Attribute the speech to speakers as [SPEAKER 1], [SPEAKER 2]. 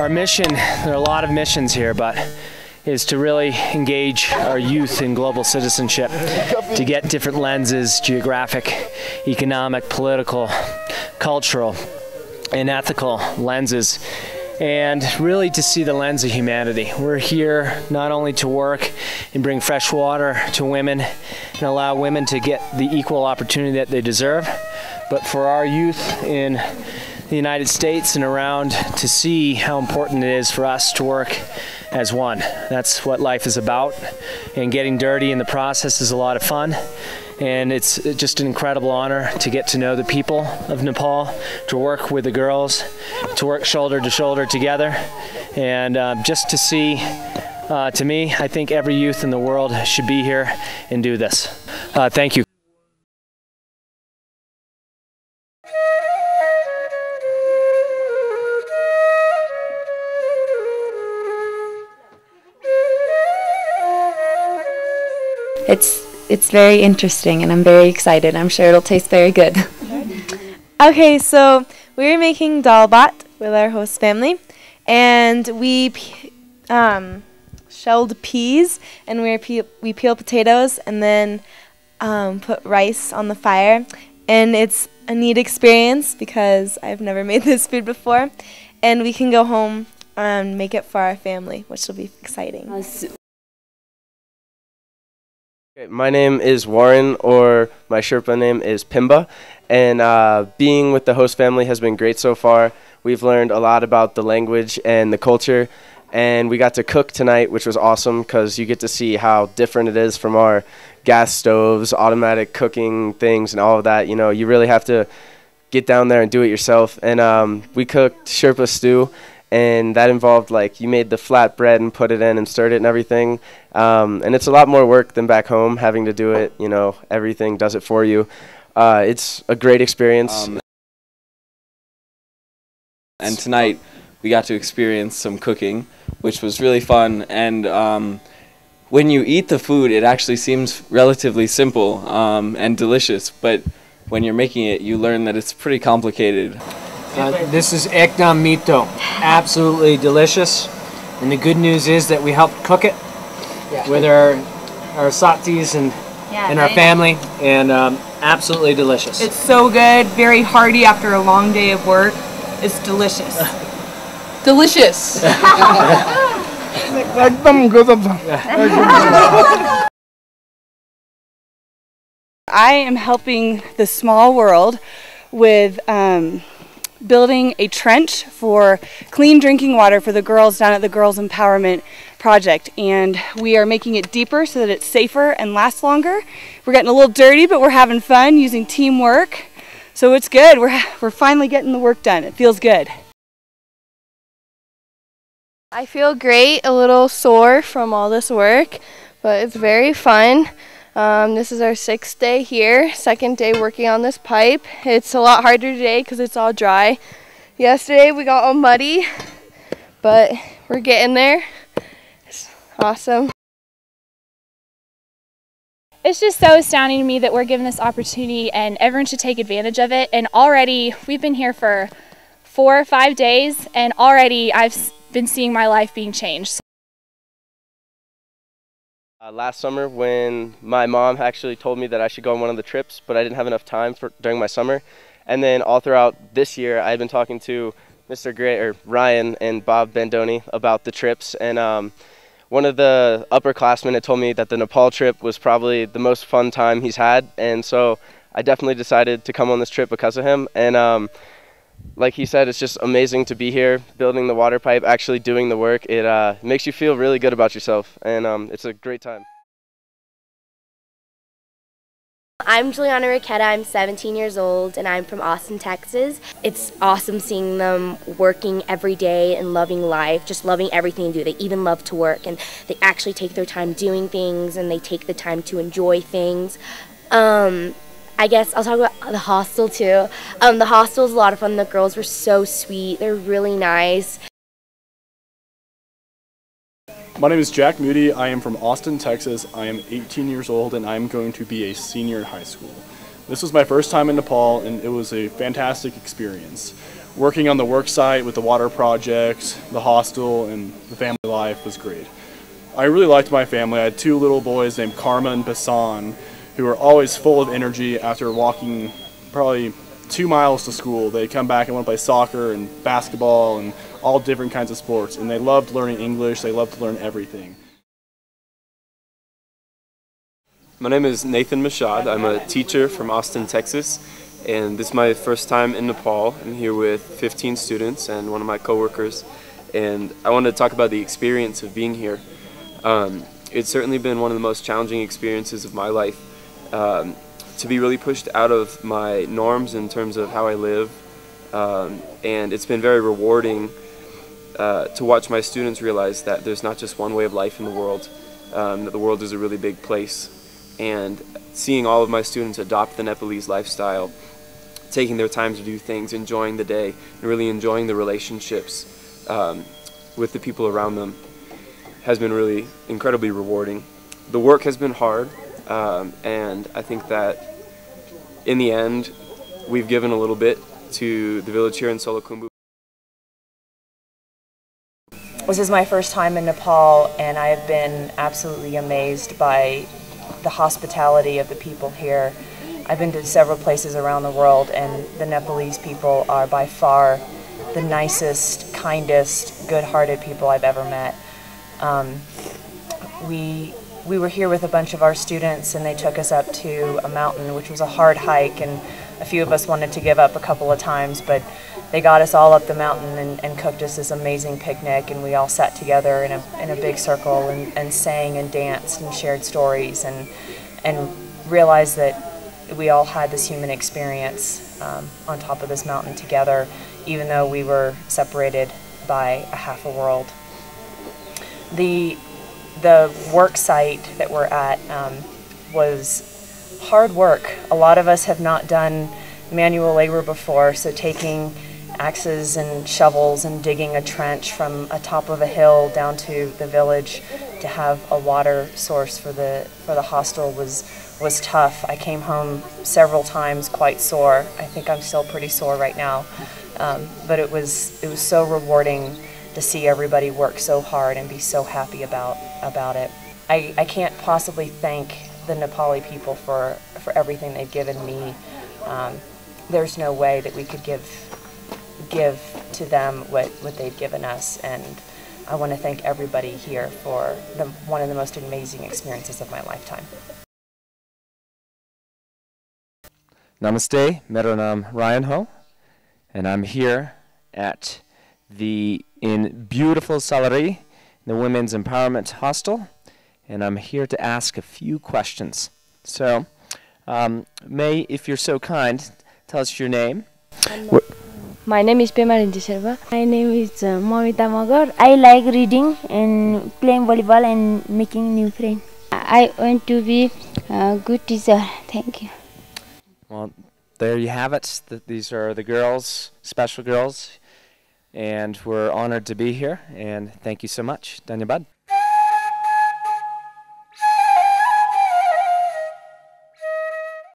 [SPEAKER 1] Our mission, there are a lot of missions here, but is to really engage our youth in global citizenship, to get different lenses, geographic, economic, political, cultural, and ethical lenses and really to see the lens of humanity. We're here not only to work and bring fresh water to women and allow women to get the equal opportunity that they deserve, but for our youth in the United States and around to see how important it is for us to work as one. That's what life is about, and getting dirty in the process is a lot of fun. And it's just an incredible honor to get to know the people of Nepal, to work with the girls, to work shoulder to shoulder together, and uh, just to see. Uh, to me, I think every youth in the world should be here and do this. Uh, thank you.
[SPEAKER 2] It's it's very interesting and I'm very excited. I'm sure it'll taste very good.
[SPEAKER 3] okay, so we're making dal bhat with our host family and we um, shelled peas and we peel, we peel potatoes and then um, put rice on the fire and it's a neat experience because I've never made this food before and we can go home and make it for our family which will be exciting.
[SPEAKER 4] My name is Warren, or my Sherpa name is Pimba, and uh, being with the host family has been great so far. We've learned a lot about the language and the culture, and we got to cook tonight, which was awesome because you get to see how different it is from our gas stoves, automatic cooking things, and all of that. You know, you really have to get down there and do it yourself. And um, we cooked Sherpa stew, and that involved like you made the flat bread and put it in and stirred it and everything. Um, and it's a lot more work than back home having to do it. You know, everything does it for you. Uh, it's a great experience. Um,
[SPEAKER 5] and tonight we got to experience some cooking, which was really fun. And um, when you eat the food, it actually seems relatively simple um, and delicious. But when you're making it, you learn that it's pretty complicated.
[SPEAKER 1] Uh, this is Ekdam Mito. Absolutely delicious. And the good news is that we helped cook it yeah. with our our satis and yeah, and our family, and um, absolutely delicious.
[SPEAKER 6] It's so good, very hearty after a long day of work. It's delicious. delicious.
[SPEAKER 7] I am helping the small world with um, building a trench for clean drinking water for the girls down at the Girls Empowerment Project. And we are making it deeper so that it's safer and lasts longer. We're getting a little dirty, but we're having fun using teamwork. So it's good. We're, we're finally getting the work done. It feels good.
[SPEAKER 8] I feel great, a little sore from all this work, but it's very fun. Um, this is our sixth day here, second day working on this pipe. It's a lot harder today because it's all dry. Yesterday we got all muddy, but we're getting there. It's awesome.
[SPEAKER 9] It's just so astounding to me that we're given this opportunity and everyone should take advantage of it. And already, we've been here for four or five days, and already I've been seeing my life being changed.
[SPEAKER 4] Uh, last summer when my mom actually told me that I should go on one of the trips, but I didn't have enough time for during my summer. And then all throughout this year, I've been talking to Mr. Gray or Ryan and Bob Bendoni about the trips. And um, one of the upperclassmen had told me that the Nepal trip was probably the most fun time he's had. And so I definitely decided to come on this trip because of him. And um, like he said, it's just amazing to be here, building the water pipe, actually doing the work. It uh, makes you feel really good about yourself, and um, it's a great time.
[SPEAKER 10] I'm Juliana Riquetta, I'm 17 years old, and I'm from Austin, Texas. It's awesome seeing them working every day and loving life, just loving everything they do. They even love to work, and they actually take their time doing things, and they take the time to enjoy things. Um, I guess I'll talk about the hostel too. Um, the hostel is a lot of fun. The girls were so sweet. They're really nice.
[SPEAKER 11] My name is Jack Moody. I am from Austin, Texas. I am 18 years old and I'm going to be a senior in high school. This was my first time in Nepal and it was a fantastic experience. working on the work site with the water projects, the hostel, and the family life was great. I really liked my family. I had two little boys named Karma and Basan who were always full of energy after walking probably two miles to school. They'd come back and want to play soccer and basketball and all different kinds of sports. And they loved learning English. They loved to learn everything.
[SPEAKER 12] My name is Nathan Mashad. I'm a teacher from Austin, Texas, and this is my first time in Nepal. I'm here with 15 students and one of my coworkers, and I wanted to talk about the experience of being here. Um, it's certainly been one of the most challenging experiences of my life. Um, to be really pushed out of my norms in terms of how I live, um, and it's been very rewarding uh, to watch my students realize that there's not just one way of life in the world, um, that the world is a really big place and seeing all of my students adopt the Nepalese lifestyle, taking their time to do things, enjoying the day, and really enjoying the relationships um, with the people around them has been really incredibly rewarding. The work has been hard, um, and I think that in the end, we've given a little bit to the village here in Solukhumbu.
[SPEAKER 13] This is my first time in Nepal, and I have been absolutely amazed by the hospitality of the people here. I've been to several places around the world, and the Nepalese people are by far the nicest, kindest, good-hearted people I've ever met. Um, we we were here with a bunch of our students, and they took us up to a mountain, which was a hard hike, and a few of us wanted to give up a couple of times, but they got us all up the mountain and, and cooked us this amazing picnic, and we all sat together in a, in a big circle and, and sang and danced and shared stories and, and realized that we all had this human experience um, on top of this mountain together, even though we were separated by a half a world. The, the work site that we're at um, was hard work. A lot of us have not done manual labor before, so taking axes and shovels and digging a trench from a top of a hill down to the village to have a water source for the for the hostel was was tough. I came home several times quite sore. I think I'm still pretty sore right now, um, but it was it was so rewarding to see everybody work so hard and be so happy about, about it. I, I can't possibly thank the Nepali people for, for everything they've given me. Um, there's no way that we could give, give to them what, what they've given us. And I want to thank everybody here for the, one of the most amazing experiences of my lifetime.
[SPEAKER 1] Namaste, Mera Ryan Ho, and I'm here at the in beautiful Salleri, the Women's Empowerment Hostel, and I'm here to ask a few questions. So, um, May, if you're so kind, tell us your name.
[SPEAKER 14] My name is Pema Silva.
[SPEAKER 15] My name is uh, Mamita Magar. I like reading and playing volleyball and making new friends.
[SPEAKER 14] I want to be a good teacher. Thank you.
[SPEAKER 1] Well, there you have it. these are the girls, special girls, and we're honored to be here. And thank you so much. Dhanyabad.